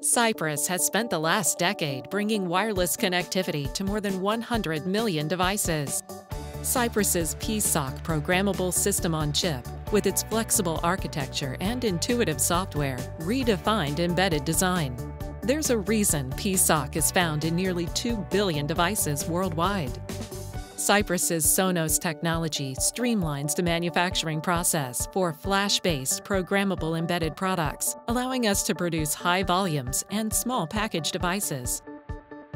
Cypress has spent the last decade bringing wireless connectivity to more than 100 million devices. Cypress's PSoC programmable system on chip, with its flexible architecture and intuitive software, redefined embedded design. There's a reason PSoC is found in nearly 2 billion devices worldwide. Cypress's Sonos technology streamlines the manufacturing process for flash-based programmable embedded products, allowing us to produce high volumes and small package devices.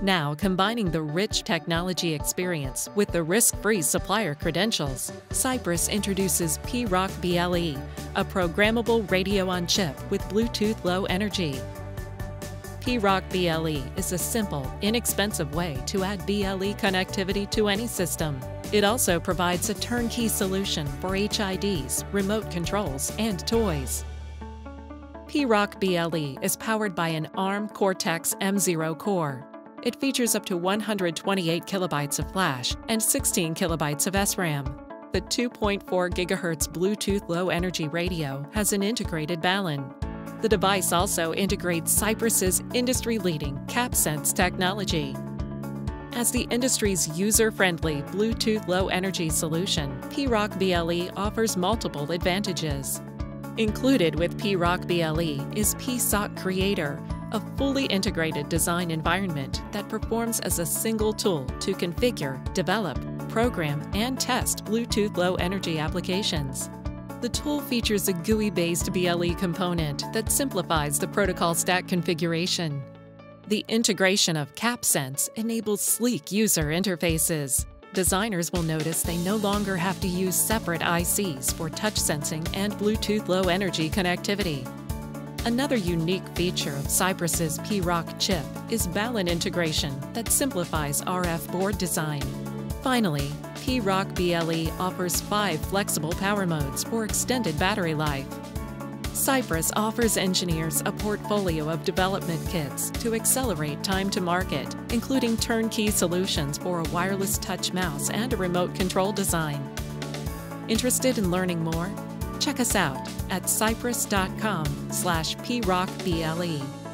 Now, combining the rich technology experience with the risk-free supplier credentials, Cypress introduces PRoC BLE, a programmable radio on chip with Bluetooth Low Energy PRoC BLE is a simple, inexpensive way to add BLE connectivity to any system. It also provides a turnkey solution for HIDs, remote controls, and toys. PRoC BLE is powered by an ARM Cortex M0 core. It features up to 128 kilobytes of flash and 16 kilobytes of SRAM. The 2.4 GHz Bluetooth Low Energy radio has an integrated Balun, the device also integrates Cypress's industry-leading CapSense technology. As the industry's user-friendly Bluetooth low-energy solution, PRoC BLE offers multiple advantages. Included with PRoC BLE is PSoC Creator, a fully integrated design environment that performs as a single tool to configure, develop, program, and test Bluetooth low-energy applications. The tool features a GUI-based BLE component that simplifies the protocol stack configuration. The integration of CapSense enables sleek user interfaces. Designers will notice they no longer have to use separate ICs for touch sensing and Bluetooth Low Energy connectivity. Another unique feature of Cypress's PRoC chip is Balun integration that simplifies RF board design. Finally, PRoC BLE offers five flexible power modes for extended battery life. Cypress offers engineers a portfolio of development kits to accelerate time to market, including turnkey solutions for a wireless touch mouse and a remote control design. Interested in learning more? Check us out at cypress.com slash prockble.